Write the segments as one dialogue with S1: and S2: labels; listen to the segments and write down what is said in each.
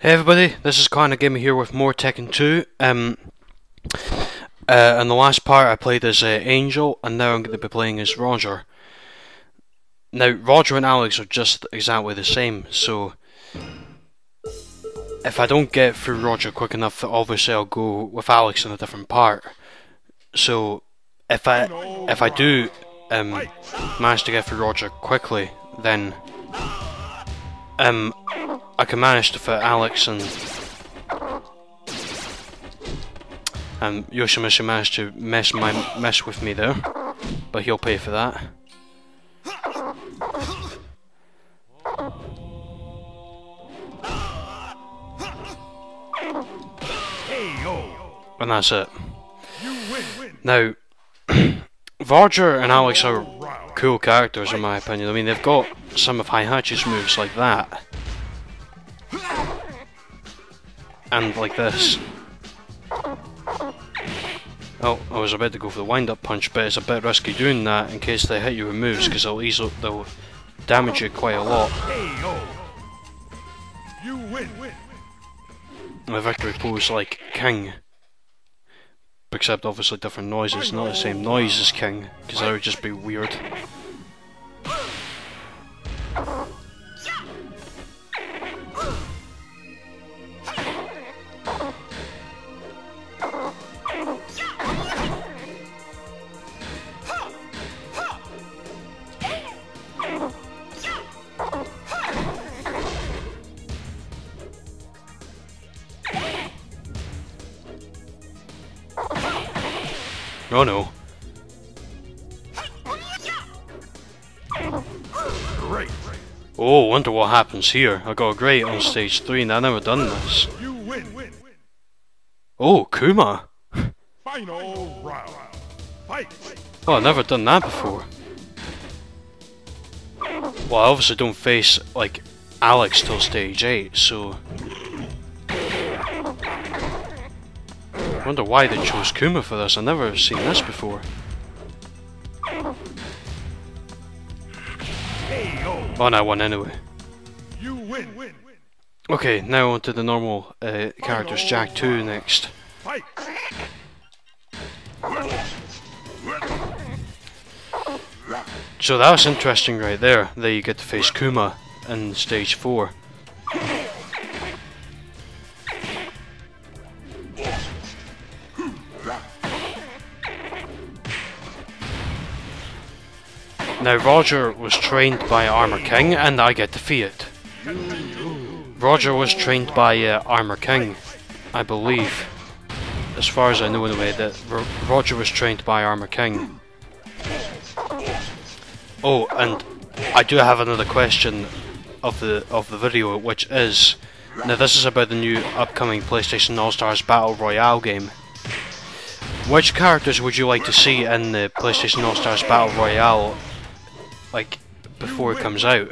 S1: Hey everybody, this is Clarinet Gamer here with more Tekken 2. Um, uh, in the last part I played as uh, Angel, and now I'm going to be playing as Roger. Now, Roger and Alex are just exactly the same, so... If I don't get through Roger quick enough, obviously I'll go with Alex in a different part. So, if I if I do um, manage to get through Roger quickly, then um, I can manage to fit Alex and um, and Yoshimitsu managed to mess my mess with me there, but he'll pay for that. And that's it. Now, Roger and Alex are cool characters in my opinion. I mean, they've got some of Heihachi's moves like that. And like this. Oh, I was about to go for the wind-up punch, but it's a bit risky doing that in case they hit you with moves, because they'll easily they'll damage you quite a lot.
S2: You win.
S1: My victory pose like King. Except obviously different noises, not the same noise as King, because that would just be weird. Oh no.
S2: Great.
S1: Oh, wonder what happens here. I got a great on stage 3 and I've never done this. Oh, Kuma!
S2: Final round. Fight.
S1: Oh, I've never done that before. Well, I obviously don't face, like, Alex till stage 8, so... wonder why they chose Kuma for this, I've never seen this before. Oh, no, I won anyway. Okay, now on to the normal uh, characters, Jack 2 next. So that was interesting right there, that you get to face Kuma in stage 4. Now Roger was trained by Armor King and I get defeated. Roger was trained by uh, Armor King, I believe. As far as I know anyway, that Ro Roger was trained by Armor King. Oh, and I do have another question of the of the video, which is now this is about the new upcoming PlayStation All Stars Battle Royale game. Which characters would you like to see in the PlayStation All Stars Battle Royale, like before it comes out?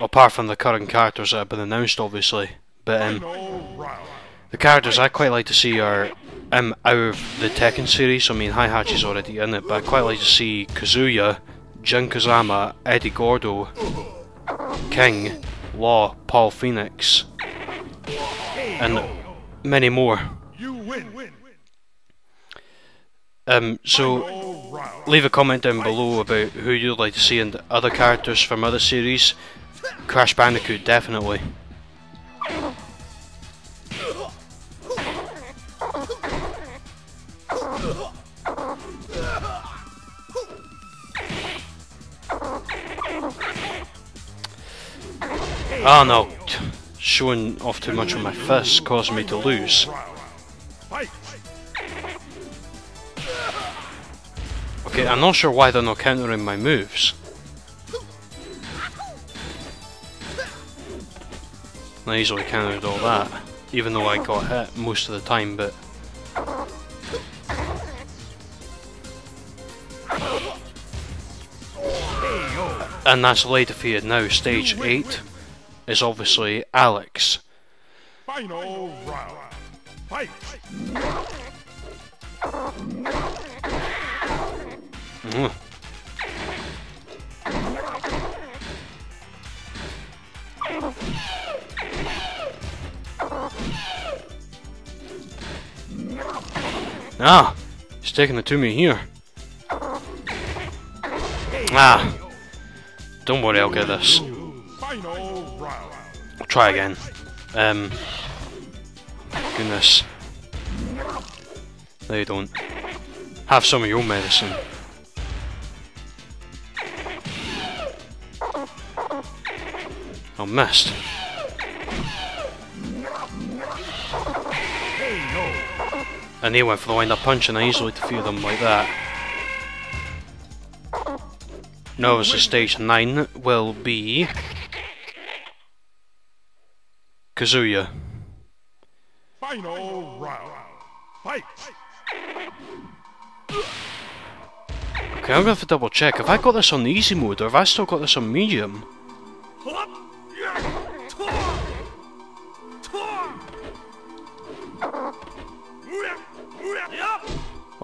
S1: Apart from the current characters that have been announced, obviously, but um, the characters I quite like to see are um, out of the Tekken series. I mean, Heihachi's already in it, but I'd quite like to see Kazuya, Jin Kazama, Eddie Gordo, King, Law, Paul Phoenix, and many more. Um, so leave a comment down below about who you'd like to see and other characters from other series. Crash Bandicoot, definitely. Oh no, showing off too much with my fists caused me to lose. Okay, I'm not sure why they're not countering my moves. I easily countered all that, even though I got hit most of the time, but... And that's Lei defeated now. Stage 8 is obviously Alex.
S2: Final round. Fight.
S1: Mm. Ah, he's taking it to me here. Ah, don't worry, I'll get this. I'll try again. Um, goodness. No, you don't. Have some of your medicine. I missed. And he went for the wind up punch and I easily defeated him like that. Now as stage 9 will be Kazuya.
S2: Final round. Fight.
S1: Okay, I'm gonna have to double check. Have I got this on easy mode or have I still got this on medium?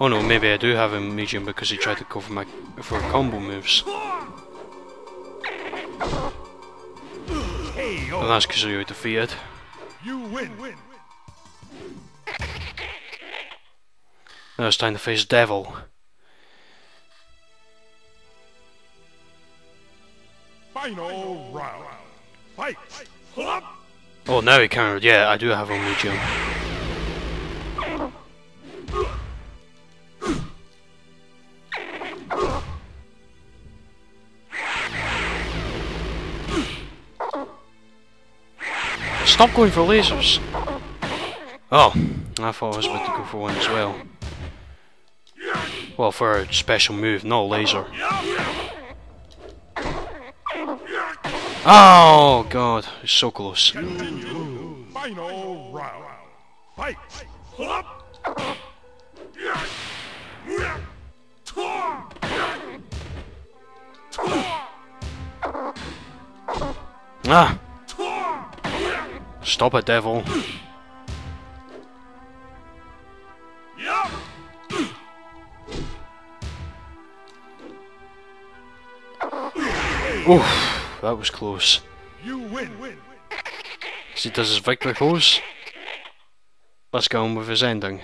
S1: Oh no, maybe I do have him medium because he tried to go for my for combo moves. And that's Kazuya defeated.
S2: You win.
S1: Now it's time to face Devil.
S2: Final round. Fight.
S1: Oh, now he countered. Yeah, I do have him medium. Stop going for lasers! Oh, I thought I was about to go for one as well. Well, for a special move, not a laser. Oh god, it's so close.
S2: Final round. Fight.
S1: Ah! Stop it, devil. Oof, that was close.
S2: You win.
S1: As he does his victory pose. Let's go on with his ending.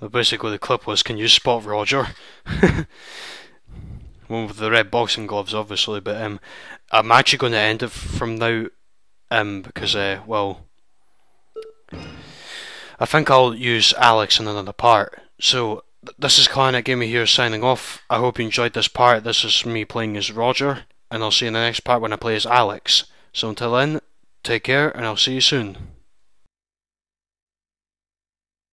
S1: Basically the clip was, can you spot Roger? One with the red boxing gloves, obviously, but um, I'm actually going to end it from now, um, because, uh, well, I think I'll use Alex in another part. So, th- this is Clarinet Gamer here signing off. I hope you enjoyed this part. This is me playing as Roger, and I'll see you in the next part when I play as Alex. So until then, take care, and I'll see you soon.